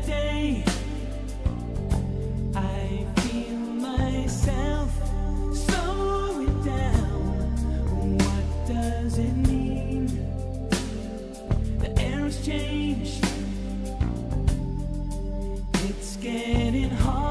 today. I feel myself slowing down. What does it mean? The air has changed. It's getting hard.